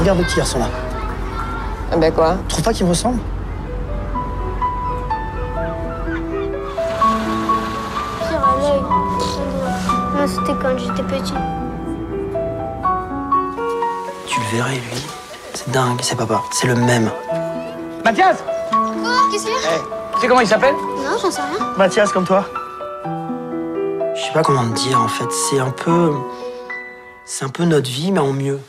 Regarde le petit garçon là. Ah ben quoi? Tu trouves pas qu'il me ressemble. Non, c'était quand j'étais petit. Tu le verrais, lui? C'est dingue, c'est papa. C'est le même. Mathias Quoi? Qu'est-ce qu'il y a? Tu sais comment il s'appelle? Non, j'en sais rien. Mathias, comme toi. Je sais pas comment te dire, en fait. C'est un peu. C'est un peu notre vie, mais en mieux.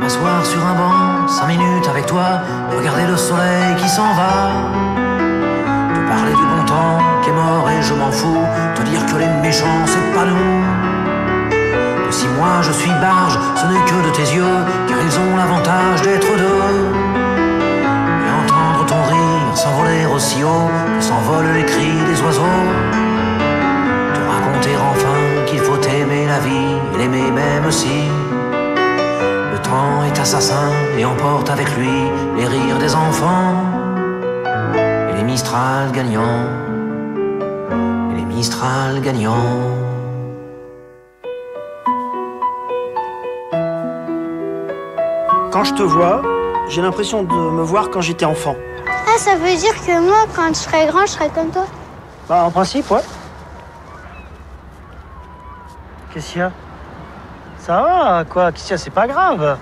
M'asseoir sur un banc, cinq minutes avec toi, regarder le soleil qui s'en va. Te parler du bon temps qui est mort et je m'en fous, te dire que les méchants c'est pas nous. Que si moi je suis barge, ce n'est que de tes yeux, car ils ont l'avantage d'être deux. Et entendre ton rire s'envoler aussi haut que s'envolent les cris des oiseaux. Te raconter enfin qu'il faut aimer la vie l'aimer même si assassin et emporte avec lui les rires des enfants et les Mistral gagnants et les Mistral gagnants. Quand je te vois, j'ai l'impression de me voir quand j'étais enfant. Ah, ça veut dire que moi, quand je serai grand, je serai comme toi. Bah, en principe, ouais. Qu'est-ce qu'il y a? Ça va, quoi? Qu'est-ce qu'il y a? C'est pas grave.